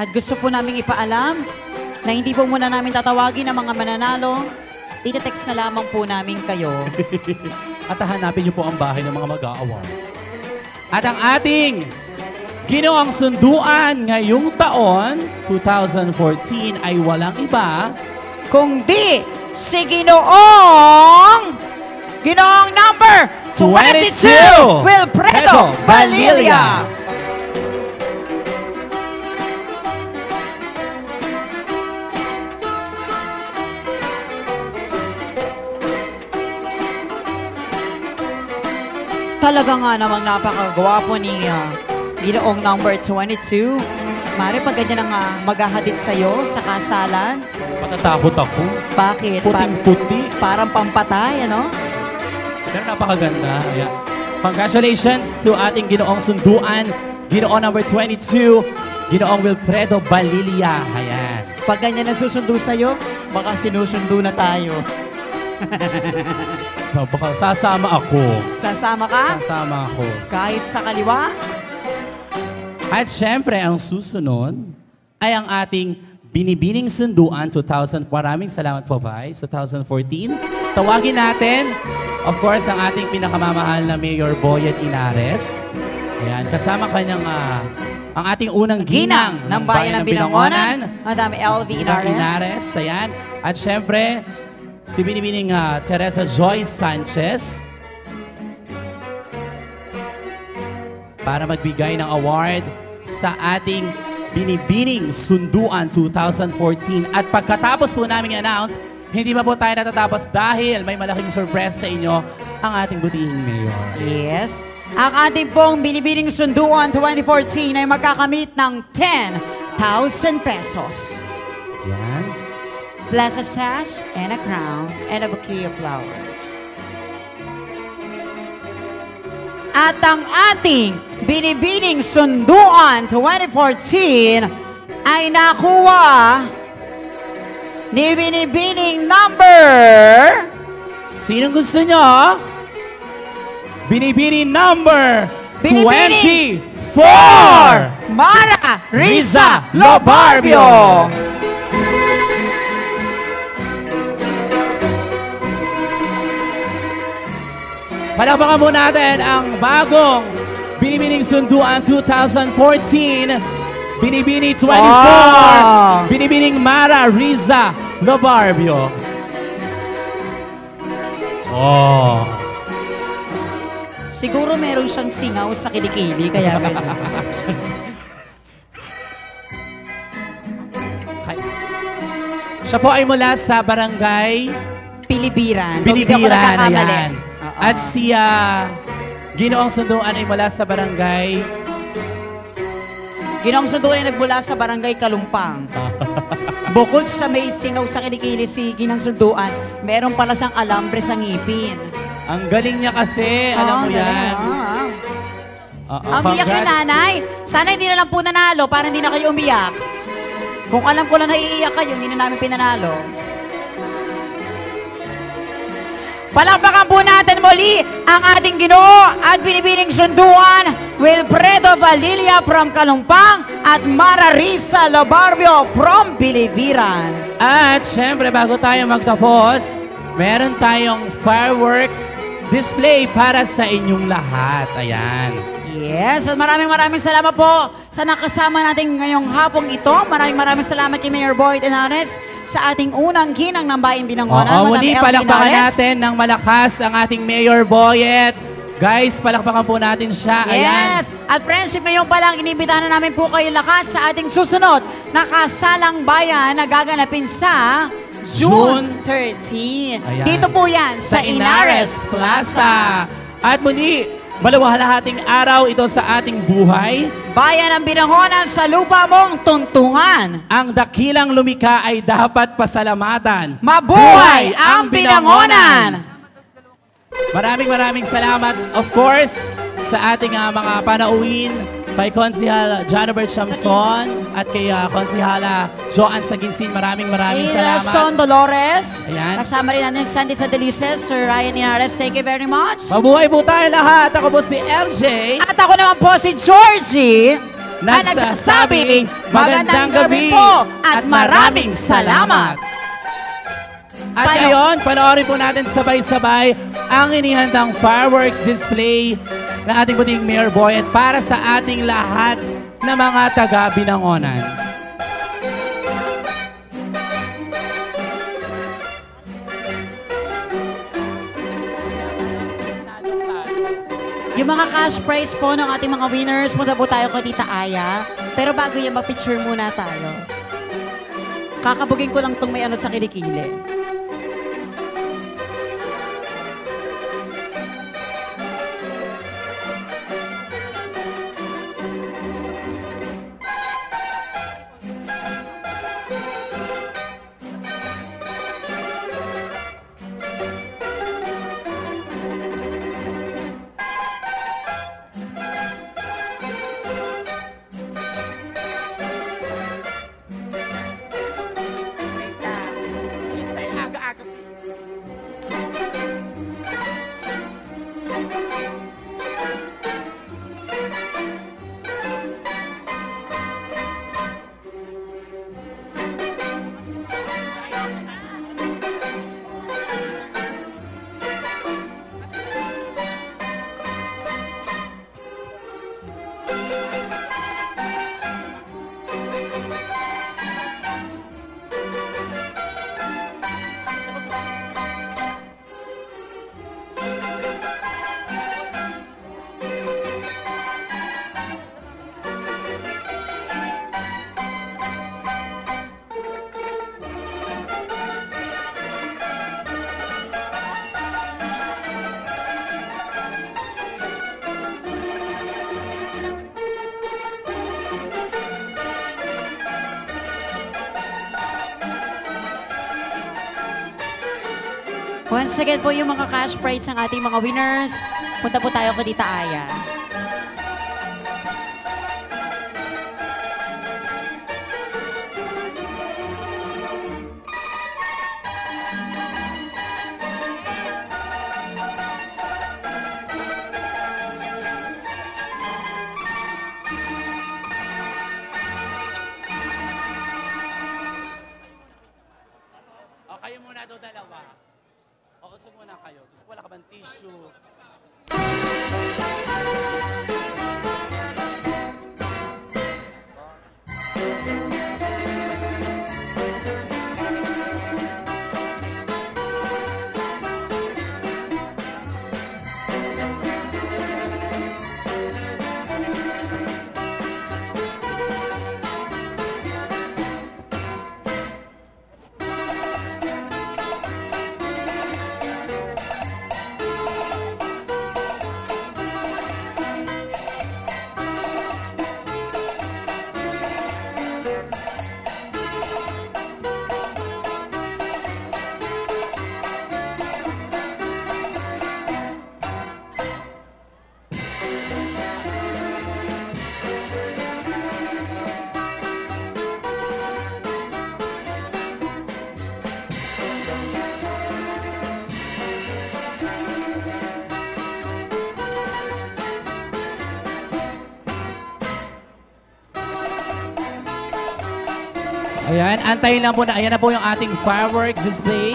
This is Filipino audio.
At gusto po namin ipaalam na hindi po muna namin tatawagin ang mga mananalo. Itetext na lamang po namin kayo. At hanapin niyo po ang bahay ng mga mag-aaway. At ang ating ginoong sunduan ngayong taon, 2014, ay walang iba. Kung di, si Ginoong, Ginoong number 22, 22, Wilfredo Wilfredo Valilia. Talaga nga namang napakagwapo ni ah, Ginoong number 22. Mari pag ganyan ang uh, maghahatid sa'yo sa kasalan, Matatakot ako. bakit? Puting-puti. parang pampatay, ano? Pero napakaganda. Ayan. Congratulations to ating ginoong sunduan, ginoong number 22, ginoong Wilfredo Balilia. Ayan. Pag ganyan ang susundo sa'yo, baka sinusundo na tayo. Napaka, sasama ako. Sasama ka? Sasama ako. Kahit sa kaliwa? At syempre, ang susunod ay ang ating Binibining Sunduan 2000. Maraming salamat po, Vice. 2014. Tawagin natin, of course, ang ating pinakamamahal na Mayor Boyet Inares. Ayan, kasama kanyang, ah, ang ating unang ginang, ng bayan ng Binangonan. Ang dami LV Inares. Inares. Ayan. At syempre, si Binibining ah, Teresa Joyce Sanchez. para magbigay ng award sa ating Binibining Sunduan 2014. At pagkatapos po namin announce, hindi pa po tayo natatapos dahil may malaking surprise sa inyo ang ating butihing mayor. Yes. Ang ating pong binibining sunduan 2014 ay magkakamit ng 10,000 pesos. Plus a sash and a crown and a bouquet of flowers. At ang ating binibining sunduan 2014 ay nakuha ni binibining number Sinong gusto nyo? Binibining number Binibining 24! Mara Riza Riza Lobarbio. Palakpakan po natin ang bagong Binibining Sunduan 2014. Binibini 24. Ah. Binibining Mara Riza Lobarbio. Oh. Siguro meron siyang singaw sa kilikili, kaya Siya po ay mula sa barangay Pilibiran. Nagkakamali. Ayan. At si ah, Ginoong Sunduan ay mula sa barangay Ginoong sunduan ay nagmula sa barangay Kalumpang. Bukod sa may singaw sa kilikili si Ginang Sunduan, meron pala siyang alambre sa ngipin. Ang galing niya kasi, alam mo Ah, yan. ah. Oo, Ang iyak ni congrats. nanay. Sana hindi na lang po nanalo para hindi na kayo umiyak. Kung alam ko lang naiiyak kayo, hindi na namin pinanalo. Palakpakan po natin muli ang ating ginoo at binibining sunduan, Wilfredo Valilia from Kalumpang at Mara Risa Lobarbio from Bilibiran. At syempre, bago tayo magtapos, meron tayong fireworks display para sa inyong lahat. Ayan. Yes, at maraming maraming salamat po sa nakasama natin ngayong hapong ito. Maraming maraming salamat kay Mayor Boyd Enares sa ating unang ginang ng Bayang Binangonan. Oo, Madam muli Elvie palakpakan natin ng malakas ang ating Mayor Boyet. Guys, palakpakan po natin siya. Ayan. Yes! At friendship ngayon pa lang, inibitahan na namin po kayo lahat sa ating susunod na kasalang bayan na gaganapin sa June June 13. Ayan. Dito po yan sa, Inares Plaza. At muli, malawalahating araw ito sa ating buhay. Bayan ng Binangonan sa lupa mong tuntungan. Ang dakilang lumika ay dapat pasalamatan. Mabuhay ang Binangonan! Maraming maraming salamat, of course, sa ating ah, mga panauwin kay Konsihal Jonabert Shamson at kay uh, Konsihala Joanne Saginsin. Maraming maraming Ila salamat. Sean Dolores. Ayan. Kasama rin natin Sandy Sadelices, Sir Ryan Inares. Thank you very much. Mabuhay po tayo lahat. Ako po si MJ. At ako naman po si Georgie. nagsasabing magandang gabi po at maraming salamat. At ngayon, panoorin po natin sabay-sabay ang inihandang fireworks display ng ating puting Mayor Boy at para sa ating lahat na mga taga-binangonan. Yung mga cash prize po ng ating mga winners, punta po tayo kay Tita Aya. Pero bago yan, mag-picture muna tayo. Kakabugin ko lang tong may ano sa kilikili. Once again po yung mga cash prize ng ating mga winners, punta po tayo kay Tita Aya. Ayan, antayin lang po na. Ayan na po yung ating fireworks display.